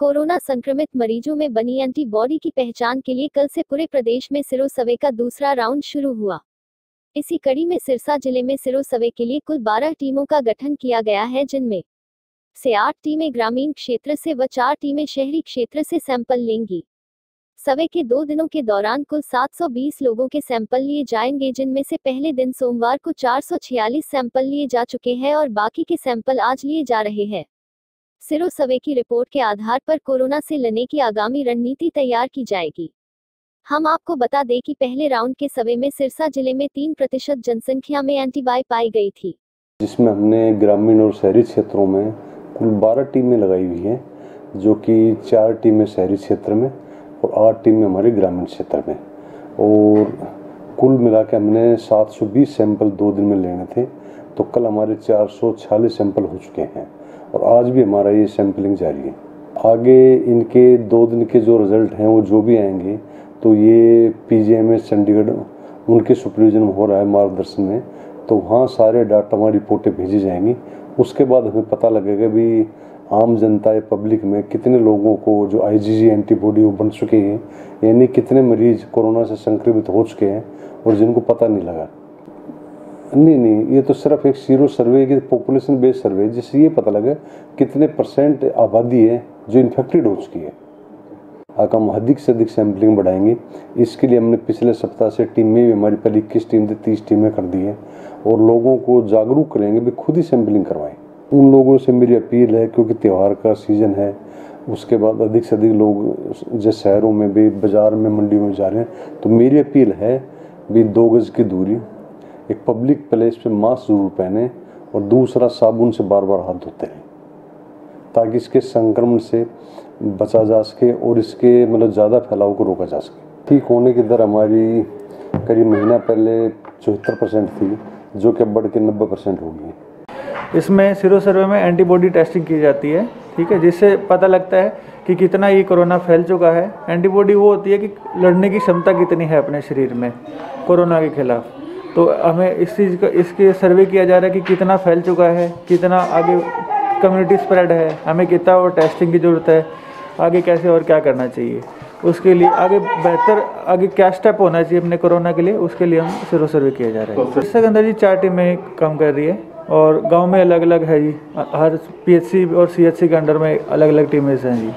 Corona संक्रमित मरीजों में बनी एंटीबॉडी की पहचान के लिए कल से पूरे प्रदेश में सिरो सवे का दूसरा राउंड शुरू हुआ। इसी कड़ी में सिरसा ज़िले में सिरो सवे के लिए कुल 12 टीमों का गठन किया गया है, जिनमें से आठ टीमें ग्रामीण क्षेत्र से व चार टीमें शहरी क्षेत्र से सैंपल लेंगी। सवे के दो दिनों के दौरान कुल 720 लोगों के सैंपल लिए जाएँगे, जिनमें से पहले दिन सोमवार को 446 सैंपल लिए जा चुके हैं और बाकी के सैंपल आज लिए जा रहे हैं। सिरो सवे की रिपोर्ट के आधार पर कोरोना से लड़ने की आगामी रणनीति तैयार की जाएगी। हम आपको बता दें कि पहले राउंड के सवे में सिरसा ज़िले में तीन प्रतिशत जनसंख्या में एंटीबाई पाई गई थी। जिसमें हमने ग्रामीण और शहरी क्षेत्रों में कुल 12 टीमें लगाई हुई हैं, जो कि चार टीमें शहरी क्षेत्र में और आठ टीमें हमारे ग्रामीण क्षेत्र में। और कुल मिला के हमने 720 सैंपल दो दिन में लेने थे तो कल हमारे चार सैंपल हो चुके हैं। और आज भी हमारा ये सैम्पलिंग जारी है। आगे इनके दो दिन के जो रिज़ल्ट हैं, वो जो भी आएँगे तो ये पीजीएमएस चंडीगढ़, उनके सुपरविजन हो रहा है मार्गदर्शन में। तो वहाँ सारे डाटा वहाँ रिपोर्टें भेजी जाएँगी। उसके बाद हमें पता लगेगा भी आम जनता या पब्लिक में कितने लोगों को जो आईजीजी एंटीबॉडी वो बन चुके हैं, यानी कितने मरीज़ कोरोना से संक्रमित हो चुके हैं और जिनको पता नहीं लगा। नहीं नहीं, ये तो सिर्फ़ एक सीरो सर्वे की पॉपुलेशन बेस्ड सर्वे जिससे ये पता लगे कितने परसेंट आबादी है जो इन्फेक्टेड हो चुकी है। आगे हम अधिक से अधिक सैम्पलिंग बढ़ाएँगे। इसके लिए हमने पिछले सप्ताह से टीमें भी हमारी पहले इक्कीस टीम थी तीस टीमें कर दी हैं और लोगों को जागरूक करेंगे भी खुद ही सैम्पलिंग करवाएँ। उन लोगों से मेरी अपील है, क्योंकि त्यौहार का सीज़न है, उसके बाद अधिक से अधिक लोग जैसे शहरों में भी, बाज़ार में, मंडियों में जा रहे हैं तो मेरी अपील है भी दो गज़ की दूरी एक पब्लिक प्लेस पे मास्क ज़रूर पहने और दूसरा साबुन से बार बार हाथ धोते रहें, ताकि इसके संक्रमण से बचा जा सके और इसके मतलब ज़्यादा फैलाव को रोका जा सके। ठीक होने की दर हमारी करीब महीना पहले चौहत्तर परसेंट थी, जो कि बढ़ के नब्बे परसेंट हो गई इसमें सिरो सर्वे में एंटीबॉडी टेस्टिंग की जाती है, ठीक है, जिससे पता लगता है कि कितना ये कोरोना फैल चुका है। एंटीबॉडी वो होती है कि लड़ने की क्षमता कितनी है अपने शरीर में, कोरोना के खिलाफ। तो हमें इस चीज़ का इसके सर्वे किया जा रहा है कि कितना फैल चुका है कितना आगे कम्युनिटी स्प्रेड है हमें कितना और टेस्टिंग की ज़रूरत है आगे कैसे और क्या करना चाहिए। उसके लिए आगे बेहतर आगे क्या स्टेप होना चाहिए अपने कोरोना के लिए उसके लिए हम सिरो सर्वे किया जा रहा है। इसके अंदर जी चार टीमें काम कर रही है और गाँव में अलग अलग है जी हर पीएचसी और सीएचसी के अंडर में अलग अलग टीमें हैं जी।